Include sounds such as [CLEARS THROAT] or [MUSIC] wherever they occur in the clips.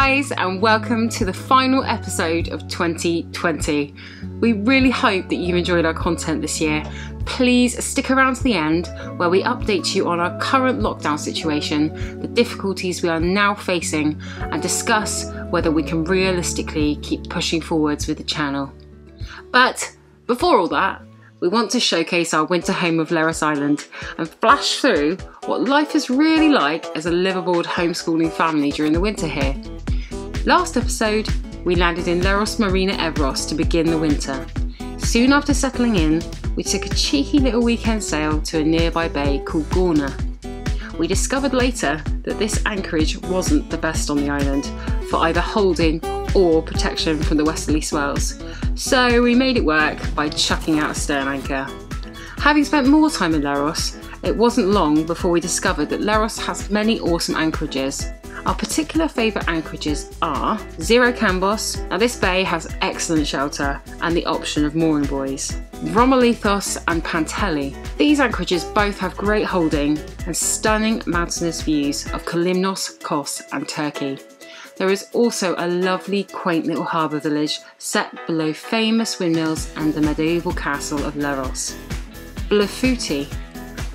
Guys, and welcome to the final episode of 2020. We really hope that you've enjoyed our content this year. Please stick around to the end where we update you on our current lockdown situation, the difficulties we are now facing, and discuss whether we can realistically keep pushing forwards with the channel. But before all that, we want to showcase our winter home of Leros Island and flash through what life is really like as a liveaboard homeschooling family during the winter here. Last episode, we landed in Leros Marina Evros to begin the winter. Soon after settling in, we took a cheeky little weekend sail to a nearby bay called Gourna. We discovered later that this anchorage wasn't the best on the island for either holding or protection from the westerly swells, so we made it work by chucking out a stern anchor. Having spent more time in Leros, it wasn't long before we discovered that Leros has many awesome anchorages. Our particular favourite anchorages are Xerokampos. Now, this bay has excellent shelter and the option of mooring buoys. Romolithos and Panteli. These anchorages both have great holding and stunning mountainous views of Kalymnos, Kos, and Turkey. There is also a lovely, quaint little harbour village set below famous windmills and the medieval castle of Leros. Blefouti,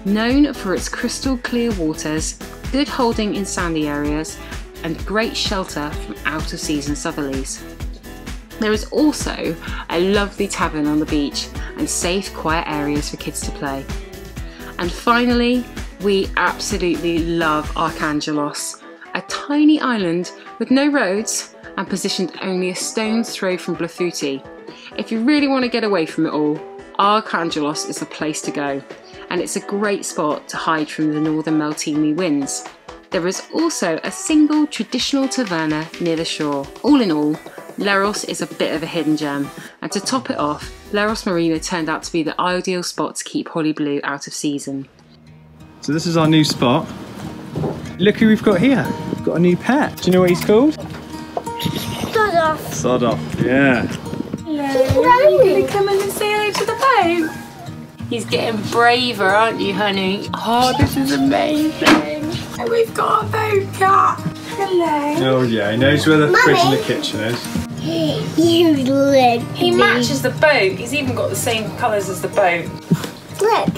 known for its crystal clear waters, good holding in sandy areas, and great shelter from out of season southerlies. There is also a lovely tavern on the beach and safe, quiet areas for kids to play. And finally, we absolutely love Archangelos, a tiny island with no roads and positioned only a stone's throw from Blefouti. If you really want to get away from it all, Archangelos is the place to go, and it's a great spot to hide from the northern Meltemi winds. There is also a single traditional taverna near the shore. All in all, Leros is a bit of a hidden gem, and to top it off, Leros Marina turned out to be the ideal spot to keep Holly Blue out of season. So this is our new spot. Look who we've got here. We've got a new pet. Do you know what he's called? Start off. Sod off. Yeah. Gonna come in and say He's getting braver, aren't you, honey? Oh, this is amazing. And we've got a boat cat. Hello. Oh yeah, he knows where the fridge and the kitchen is. You look. He matches the boat. He's even got the same colours as the boat. Look.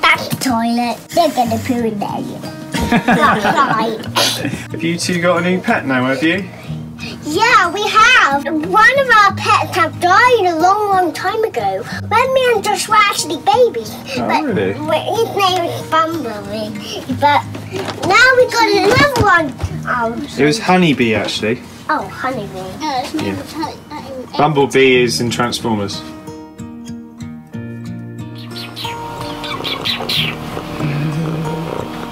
That's the toilet. They're gonna poo in there. you know. [LAUGHS] That's right. Have you two got a new pet now, have you? Yeah, we have. One of our pets have died a long, long time ago. When me and Josh were actually babies. Oh, but really? His name is Bumblebee. But now we got another one. Oh, It was Honeybee actually. oh honeybee. No, it's Yeah. Bumblebee is in Transformers.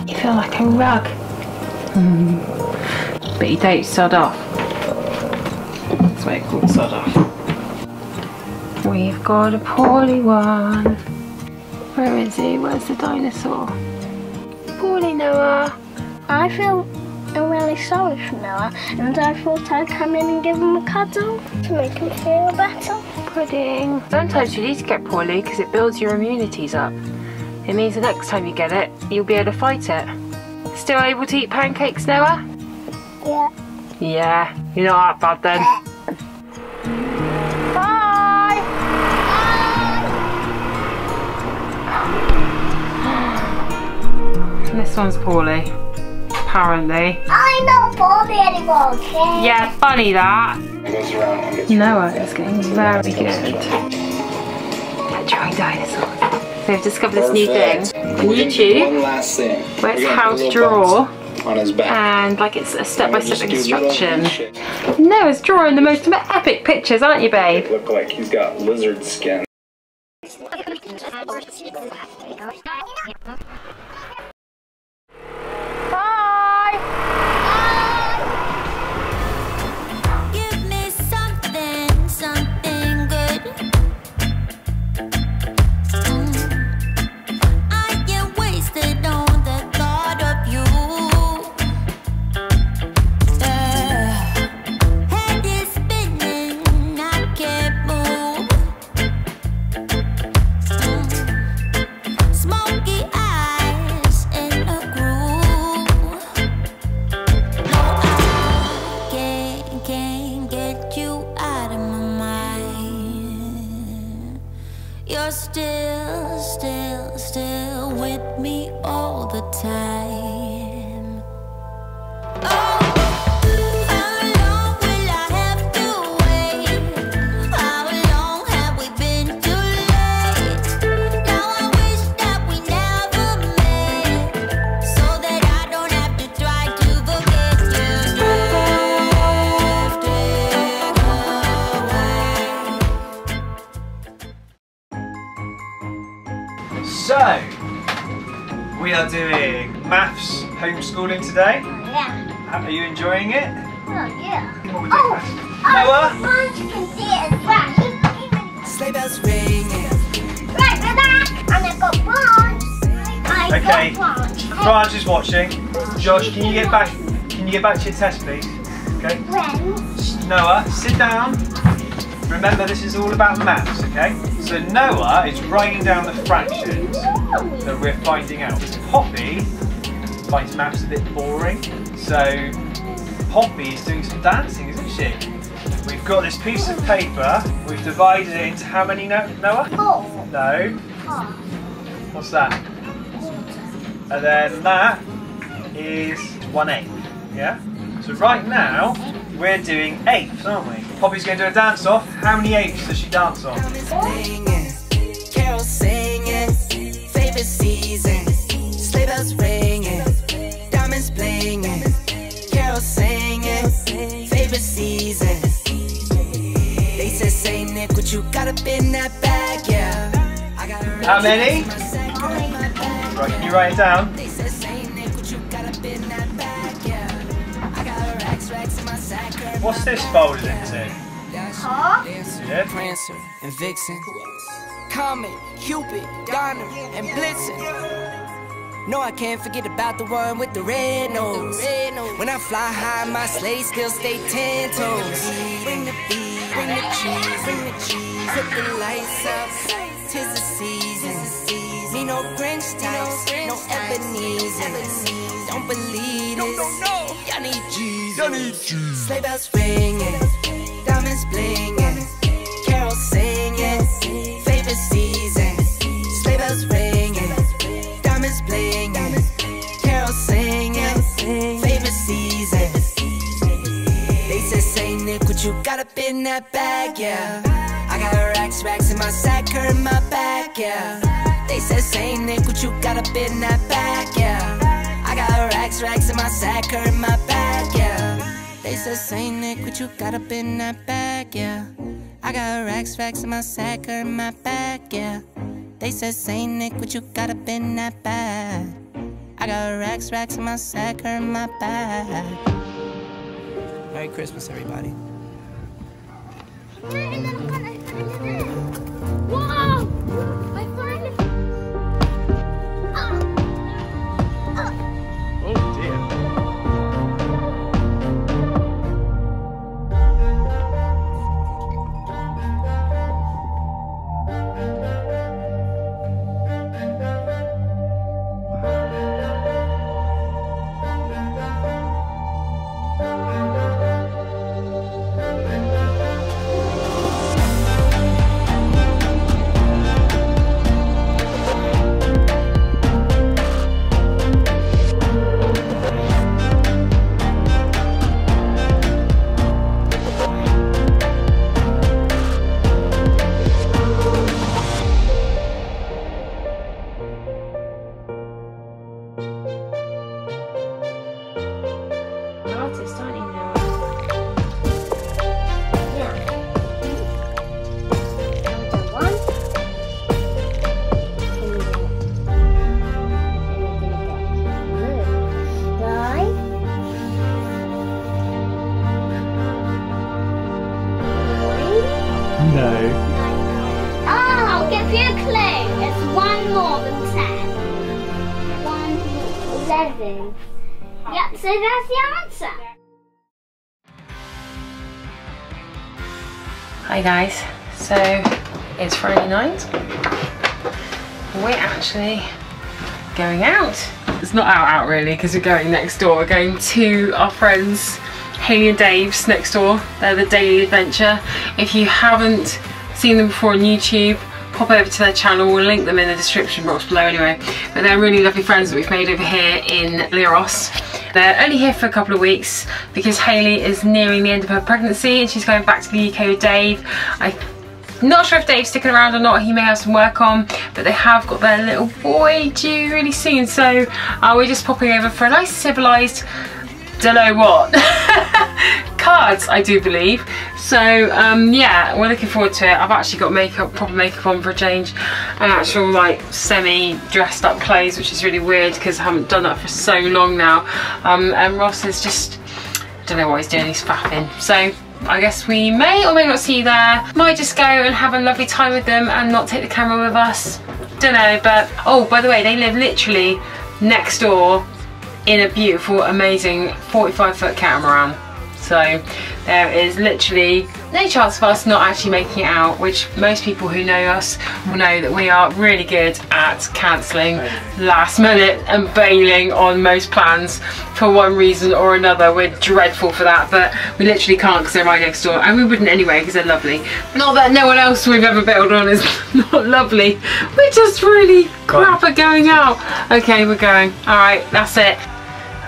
You feel like a rug. Hmm. But you don't sod off. That's why it's called sod off. We've got a poorly one. Where is he? Where's the dinosaur? Poorly Noah. I feel really sorry for Noah, and I thought I'd come in and give him a cuddle to make him feel better. Pudding. Sometimes you need to get poorly because it builds your immunities up. It means the next time you get it, you'll be able to fight it. Still able to eat pancakes, Noah? Yeah. Yeah, you're not that bad then. Bye! This one's poorly. Apparently. I'm not poorly anymore, okay? Yeah, funny that. Noah is getting very good at drawing dinosaurs. They've discovered this new thing on YouTube One last thing. where it's how to draw on his back. and like it's a step-by-step Just gives you instruction. Handshake. Noah's drawing the most epic pictures, aren't you, babe? Look like he's got lizard skin. [LAUGHS] homeschooling today. Yeah. Are you enjoying it? Oh, yeah. Come on, Oh, maths. oh, Noah? Mom, you can see it as well. Sleigh bells ringing. Right, we're back. And I've got Branch. I Okay. got Branch. Franz is watching. Josh, can you get back? Can you get back to your test, please? Okay. Friends. Noah, sit down. Remember, this is all about maths, okay? So Noah is writing down the fractions that we're finding out. Poppy finds maths a bit boring, so Poppy is doing some dancing, isn't she? We've got this piece of paper. We've divided it into how many, no- Noah? Four. No. Four. What's that? And then that is one eighth. Yeah? So right now, we're doing eighths, aren't we? Poppy's going to do a dance off. How many eighths does she dance on? Diamonds blinging. Singing. Favorite season. Sleigh bells ringing. Got up in that bag, yeah. I got a How many? Right, Right, can you write it down? They said, say Nick, what you got up in that bag, yeah. I got racks, racks in my sack. What's this bag, folded yeah. into? Huh? Dancer, Yeah. Prancer, and Vixen. Comet, Cupid, Donner, and Blitzen. No, I can't forget about the one with the red nose. When I fly high, my sleigh still stay ten toes. Bring the beat, bring the cheese, bring the cheese. Put the lights up, tis the season. Need no Grinch types, no Ebenezer. Don't believe this. Y'all need Jesus. Y'all need Jesus. Sleigh bells ringing, diamonds blinging, carols singing, favorite season. In that bag, yeah. I got a racks, racks in my sack, her in my back, yeah. They said, say Nick, what you got up in that bag, yeah. I got a racks, racks in my sack, her in my back, yeah. They said, say Nick, what you got up in that bag, yeah. I got a racks, racks in my sack, her in my back, yeah. They said, say Nick, what you got up in that bag. I got a racks, racks in my sack, her in my bag. Merry Christmas, everybody. Whoa! Eleven. Yep, so that's the answer. Hi guys, so it's Friday night. We're actually going out. It's not out out really because we're going next door. We're going to our friends Haley and Dave's next door. They're the Daily Adventure. If you haven't seen them before on YouTube, pop over to their channel. We'll link them in the description box below anyway. But they're really lovely friends that we've made over here in Leros. They're only here for a couple of weeks because Hayley is nearing the end of her pregnancy and she's going back to the UK with Dave. I'm not sure if Dave's sticking around or not, he may have some work on, but they have got their little boy due really soon, so uh, we're just popping over for a nice civilised, don't know what, [LAUGHS] cards, I do believe. So um, yeah, we're looking forward to it. I've actually got makeup, proper makeup on for a change, and actual like semi dressed up clothes, which is really weird because I haven't done that for so long now. Um, and Ross is just, I don't know what he's doing, he's fapping. So I guess we may or may not see you there. Might just go and have a lovely time with them and not take the camera with us. Don't know, but oh, by the way, they live literally next door in a beautiful, amazing 45 foot catamaran. So there is literally no chance of us not actually making it out, which most people who know us will know that we are really good at cancelling last minute and bailing on most plans for one reason or another. We're dreadful for that, but we literally can't because they're right next door, and we wouldn't anyway because they're lovely. Not that no one else we've ever bailed on is [LAUGHS] not lovely. We're just really crap at going out. Okay, we're going. All right, that's it.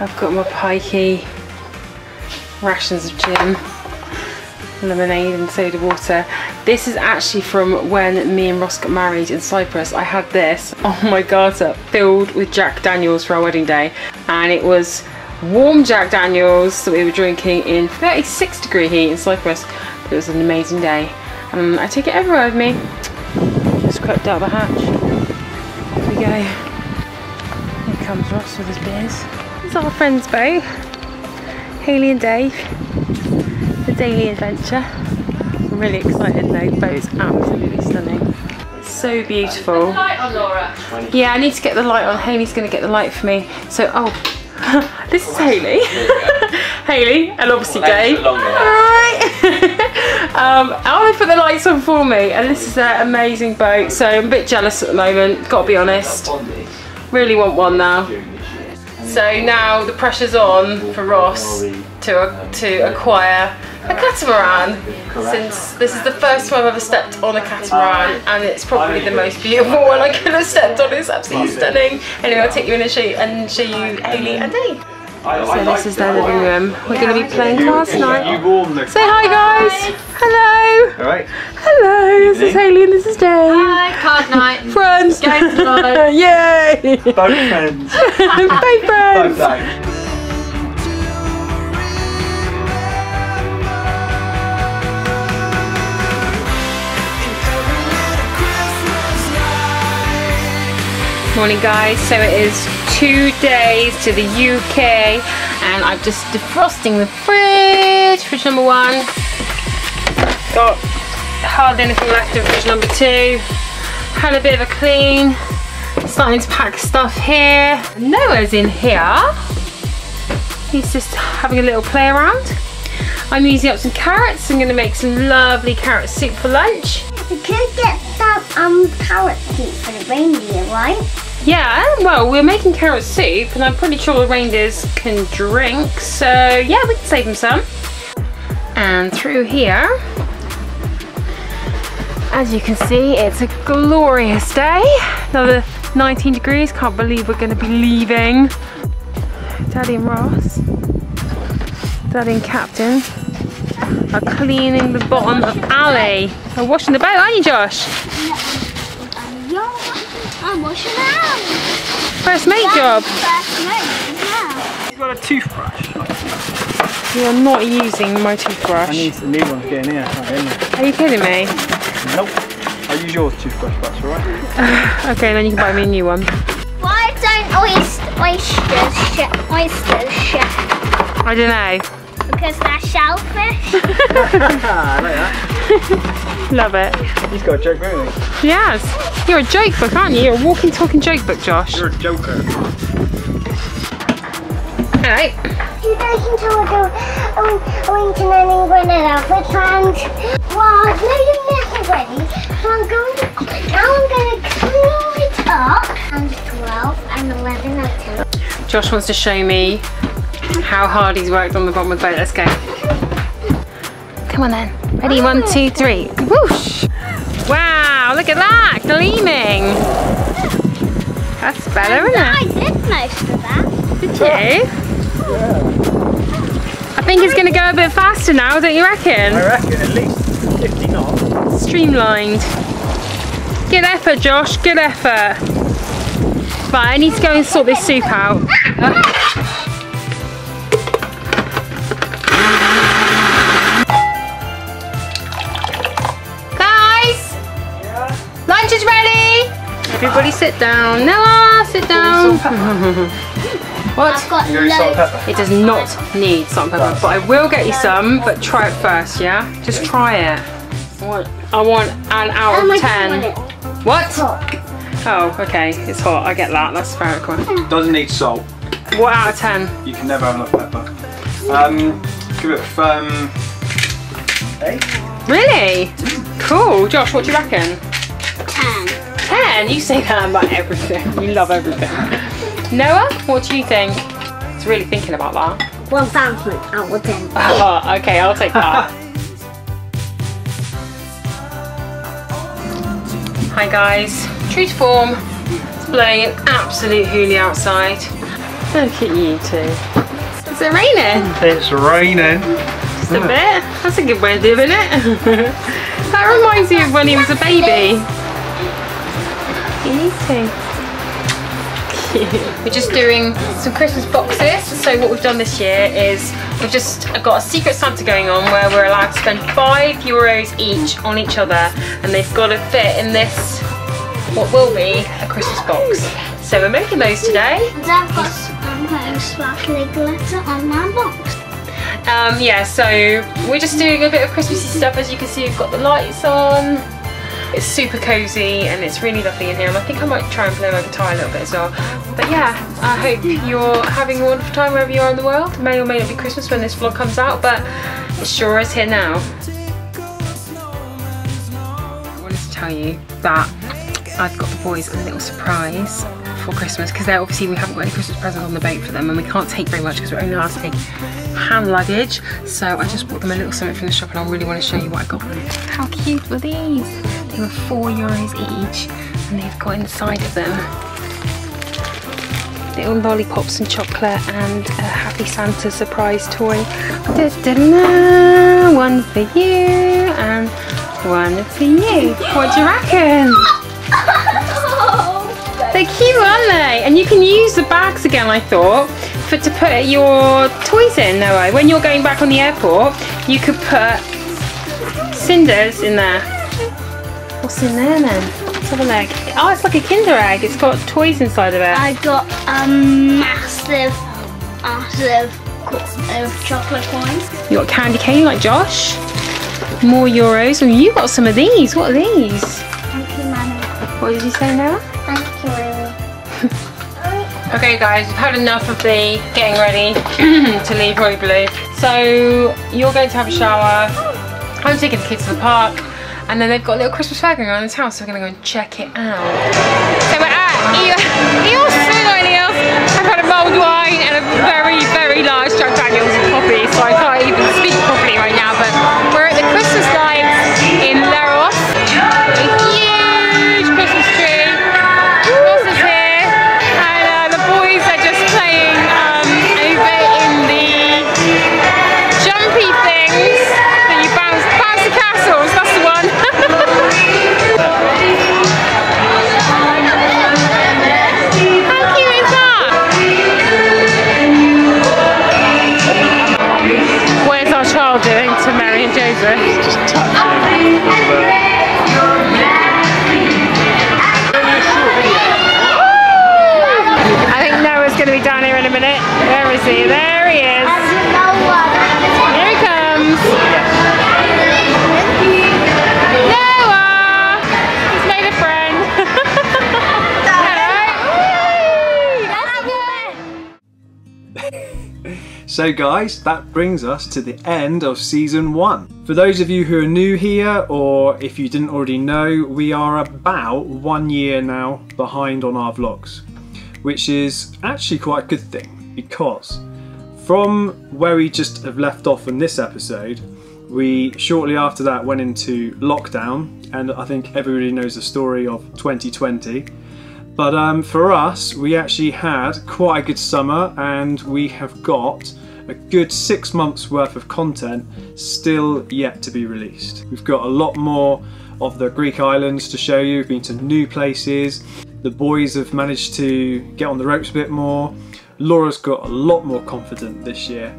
I've got my pikey rations of gin, lemonade and soda water. This is actually from when me and Ross got married in Cyprus. I had this [LAUGHS] on oh my garter filled with Jack Daniels for our wedding day and it was warm Jack Daniels that we were drinking in 36 degree heat in Cyprus. It was an amazing day and I take it everywhere with me. Just crept out the hatch. Here we go. Here comes Ross with his beers. It's our friend's boat. Hayley and Dave, the daily adventure. I'm really excited though, the boat's absolutely stunning. So beautiful. On, Yeah, I need to get the light on. Haley's going to get the light for me. So, oh, [LAUGHS] this is Haley. [LAUGHS] Hayley, and obviously Dave. Alright. [LAUGHS] um, they put the lights on for me, and this is their amazing boat. So I'm a bit jealous at the moment, gotta be honest. Really want one now. So now the pressure's on for Ross to, uh, to acquire a catamaran since this is the first time I've ever stepped on a catamaran and it's probably the most beautiful one I could have stepped on. It's absolutely stunning. Anyway, I'll take you in and show you, and show you Hayley and Dave. So this is their living room. We're going to be playing cards tonight. Say hi guys! Hello! Alright. Hello! This is Hayley and this is Dave. Hi, card night. Friends! Going tonight. [LAUGHS] Yay! Both friends. [LAUGHS] Bye friends! Both thanks. Morning guys, so it is two days to the UK and I'm just defrosting the fridge, fridge number one. Got hardly anything left in fridge number two. Had a bit of a clean, starting to pack stuff here. Noah's in here. He's just having a little play around. I'm using up some carrots. I'm going to make some lovely carrot soup for lunch. We could get some um carrot soup for the reindeer, right? Yeah, well, we're making carrot soup, and I'm pretty sure the reindeers can drink, so yeah, we can save them some. And through here, as you can see, it's a glorious day. Another 19 degrees, can't believe we're gonna be leaving. Daddy and Ross, Daddy and Captain are cleaning the bottom of alley. Are washing the boat, aren't you, Josh? Yo, I'm washing out. First mate job. First mate, yeah. You got a toothbrush? You are not using my toothbrush. I need a new one to get in here. Right, in there. Are you kidding me? Nope. I'll use your toothbrush, that's alright. [SIGHS] Okay, then you can buy me a new one. Why don't oyster, oysters, sh- oysters chef? I don't know. Because they're shellfish. Ah, I like that. Love it. He's got a joke, really. Yes. You're a joke book, aren't you? You're a walking, talking joke book, Josh. You're a joker. Alright. You guys can tell the um, Wellington and England and Alfred and no, you're not ready. So I'm going to, now I'm going to clean it up. And 12 and 11 and 10. Josh wants to show me how hard he's worked on the bottom of the boat. Let's go. Come on then. Ready? One, oh. two, three. Whoosh! Wow, look at that, gleaming. That's better, isn't I it? did most of that. Did you? I think it's going to go a bit faster now, don't you reckon? I reckon at least 50 knots streamlined. Good effort, Josh, good effort. Right, I need to go and sort this soup out. Guys! Yeah. Lunch is ready! Everybody sit down. Noah, sit down. [LAUGHS] What? It does not need salt and pepper, but I will get you some, but try it first, yeah? Just try it. I want, I want an out of 10. What? Oh, okay, it's hot, I get that, that's fair enough. Doesn't need salt. What out of 10? You can never have enough pepper. Um, give it a firm eight. Really? Cool. Josh, what do you reckon? Ten. 10? You say that about everything. You love everything. Noah, what do you think? It's really thinking about that. One thousand out of ten. Oh, [LAUGHS] okay, I'll take that. [LAUGHS] Hi guys, true to form, it's blowing an absolute hoolie outside. Look at you two. Is it raining? It's raining. Just a bit. That's a good way of doing it. [LAUGHS] that reminds me of when he was a baby. Eating. We're just doing some Christmas boxes. So what we've done this year is we've just got a secret Santa going on where we're allowed to spend five euros each on each other and they've got to fit in this, what will be a Christmas box. So we're making those today. And I've got some very sparkly glitter on my box. Um, yeah, so we're just doing a bit of Christmassy stuff. As you can see, we've got the lights on. It's super cozy and it's really lovely in here. And I think I might try and play my guitar a little bit as well. But yeah, I hope you're having a wonderful time wherever you are in the world. It may or may not be Christmas when this vlog comes out, but it sure is here now. I wanted to tell you that I've got the boys a little surprise for Christmas because they're obviously we haven't got any Christmas presents on the boat for them and we can't take very much because we're only allowed to take hand luggage. So I just bought them a little something from the shop and I really want to show you what I got. How cute were these? They were four euros each and they've got inside of them little lollipops and chocolate and a Happy Santa surprise toy. Da -da -da, one for you and one for you. What do you reckon? [LAUGHS] They're cute, aren't they? And you can use the bags again, I thought, for to put your toys in, Noah. When you're going back on the airport, you could put cinders in there. What's in there then? Let's have a look. Oh, it's like a Kinder egg. It's got toys inside of it. I got a massive, massive of chocolate coins. You got candy cane like Josh. More euros. And you got some of these. What are these? Thank you, Mummy. What did you say now? Thank you. [LAUGHS] Okay guys, we've had enough of the getting ready [CLEARS THROAT] to leave Holly Blue. So you're going to have a shower. I'm taking the kids to the park. And then they've got a little Christmas fair going on in house, so we're gonna go and check it out. So we're at not Eos. I've had a mulled wine and a very, very large Jack Daniels coffee, so I can't even So guys, that brings us to the end of season one. For those of you who are new here, or if you didn't already know, we are about one year now behind on our vlogs, which is actually quite a good thing because from where we just have left off in this episode, we shortly after that went into lockdown, and I think everybody knows the story of 2020. But um, for us, we actually had quite a good summer and we have got a good six months worth of content still yet to be released. We've got a lot more of the Greek islands to show you, we've been to new places, the boys have managed to get on the ropes a bit more, Laura's got a lot more confident this year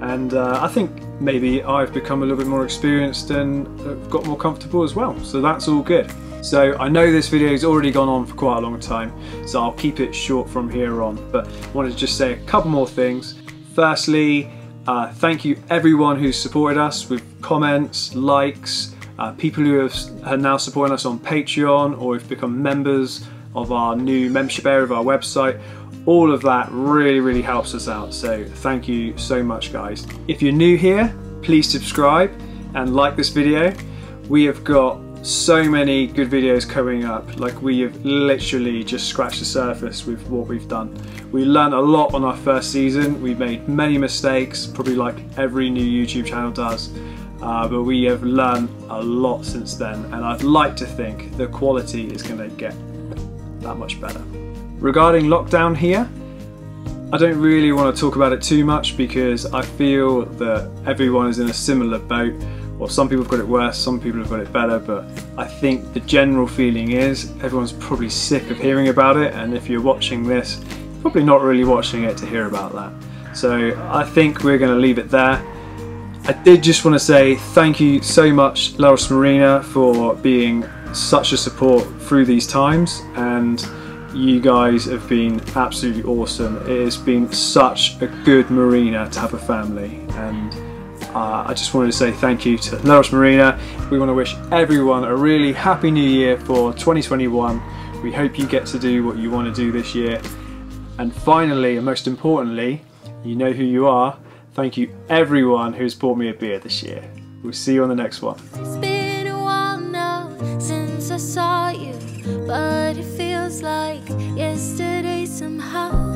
and uh, I think maybe I've become a little bit more experienced and got more comfortable as well, so that's all good. So I know this video has already gone on for quite a long time, so I'll keep it short from here on, but I wanted to just say a couple more things. Firstly, uh, thank you everyone who's supported us with comments, likes, uh, people who have, are now supporting us on Patreon or have become members of our new membership area of our website. All of that really, really helps us out. So thank you so much, guys. If you're new here, please subscribe and like this video. We have got so many good videos coming up. Like we have literally just scratched the surface with what we've done. We learned a lot on our first season. We made many mistakes probably like every new youtube channel does. Uh, but we have learned a lot since then and i'd like to think the quality is going to get that much better. Regarding lockdown here I don't really want to talk about it too much because I feel that everyone is in a similar boat well, some people have got it worse, some people have got it better, but I think the general feeling is everyone's probably sick of hearing about it, and if you're watching this, probably not really watching it to hear about that. So I think we're going to leave it there. I did just want to say thank you so much, Leros Marina, for being such a support through these times, and you guys have been absolutely awesome. It has been such a good marina to have a family, and uh, I just wanted to say thank you to Leros Marina. We want to wish everyone a really happy new year for 2021. We hope you get to do what you want to do this year. And finally, and most importantly, you know who you are. Thank you everyone who's bought me a beer this year. We'll see you on the next one. It's been a while now since I saw you, but it feels like yesterday somehow.